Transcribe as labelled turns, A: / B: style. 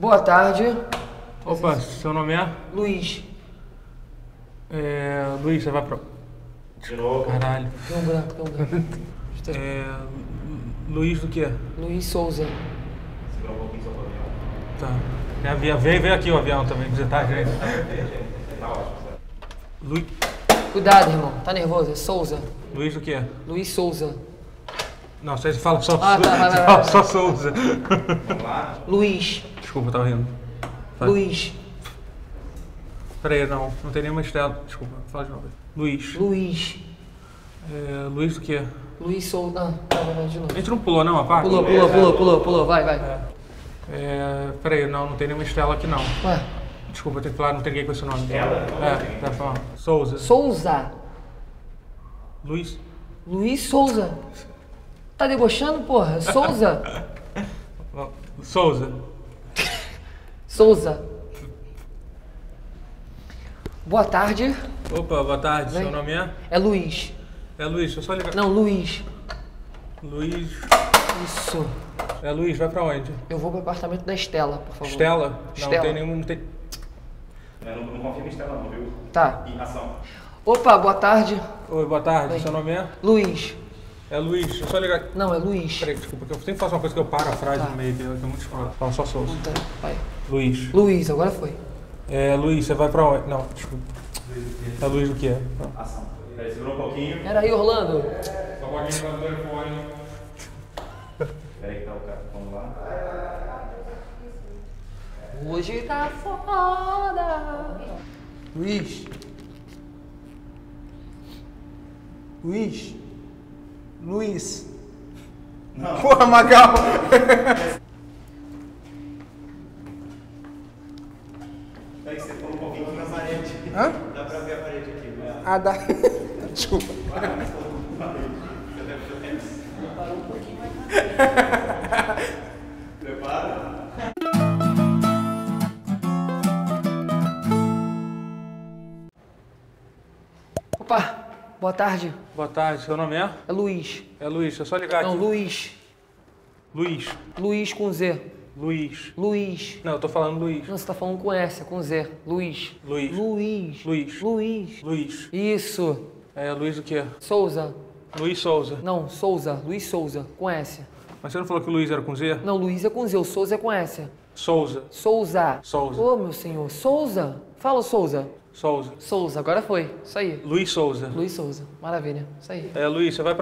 A: Boa tarde.
B: Opa, seu nome é?
A: Luiz.
B: É, Luiz, você vai pra.
C: De novo.
B: Caralho.
A: Tem um branco, tem um branco.
B: É, Luiz do quê?
A: Luiz Souza.
C: Segura um pouquinho só pra
B: Tá. Tem avião. Veio, veio aqui o avião também visitar a gente.
C: Tá ótimo, certo?
B: Luiz.
A: Cuidado, irmão. Tá nervoso? É Souza.
B: Luiz do quê?
A: Luiz Souza.
B: Não, você fala só,
A: Ah, tá, vai, vai,
B: só,
A: vai.
B: só Souza.
C: Vamos lá?
A: Luiz.
B: Desculpa, eu tava rindo. Vai.
A: Luiz.
B: Peraí, não. Não tem nenhuma estrela. Desculpa, fala de novo. Luiz.
A: Luiz.
B: É, Luiz do quê?
A: Luiz Souza. Ah, tá, vai, vai, de novo.
B: A gente não pulou, não, a parte?
A: Pulou, pulou, pulou, pulou, pulou. Vai, vai.
B: É, peraí, não, não tem nenhuma estrela aqui, não.
A: Ué.
B: Desculpa, eu tenho que falar, não tem ninguém com esse nome.
C: Estela?
B: É, tá falando. Souza.
A: Souza.
B: Luiz.
A: Luiz Souza. Tá debochando, porra? Souza.
B: Souza.
A: Souza. Boa tarde.
B: Opa, boa tarde.
A: Vem.
B: Seu nome é?
A: É Luiz.
B: É Luiz, deixa eu só ligar.
A: Não, Luiz.
B: Luiz.
A: Isso.
B: É Luiz, vai pra onde?
A: Eu vou pro apartamento da Estela, por favor.
B: Estela? Não,
A: Estela.
B: não tem nenhum. Não tem...
C: É, Não, não confia em Estela não, viu?
A: Tá.
C: E ação.
A: Opa, boa tarde.
B: Oi, boa tarde.
A: Vem.
B: Seu nome é?
A: Luiz.
B: É Luiz, deixa eu só ligar.
A: Não, é Luiz.
B: Peraí, desculpa, que eu sempre faço uma coisa que eu paro a frase
A: Tá.
B: no meio, que é muito escroto. Fala só Souza.
A: Puta, vai.
B: Luiz.
A: Luiz, agora foi.
B: É, Luiz, você vai pra onde? Não, desculpa. É Luiz do quê?
C: Ação. Peraí, segura um pouquinho.
A: Era aí, Orlando.
B: Só um pouquinho no telefone.
C: Peraí que tá o cara. Vamos lá.
A: Hoje tá foda.
D: Luiz. Luiz. Luiz.
C: Não.
D: Porra, Magal.
C: Que você falou um pouquinho na parede.
D: Hã?
C: Dá pra ver a parede aqui. né?
D: Ah, dá. Desculpa.
C: Prepara.
A: Opa, boa tarde.
B: Boa tarde, seu nome é?
A: É Luiz.
B: É Luiz, eu só ligar
A: Não,
B: aqui.
A: Luiz.
B: Luiz.
A: Luiz com Z.
B: Luiz.
A: Luiz.
B: Não, eu tô falando Luiz.
A: Não, você tá falando com S, é com Z. Luiz.
B: Luiz.
A: Luiz.
B: Luiz.
A: Luiz.
B: Luiz.
A: Isso.
B: É Luiz do quê?
A: Souza.
B: Luiz Souza.
A: Não, Souza. Luiz Souza, com S.
B: Mas você não falou que o Luiz era com Z?
A: Não, Luiz é com Z, o Souza é com S.
B: Souza.
A: Souza.
B: Souza.
A: Ô, meu senhor. Souza. Fala, Souza.
B: Souza.
A: Souza, agora foi. Isso aí.
B: Luiz Souza.
A: Luiz Souza. Maravilha. Isso aí.
B: É Luiz, você vai pra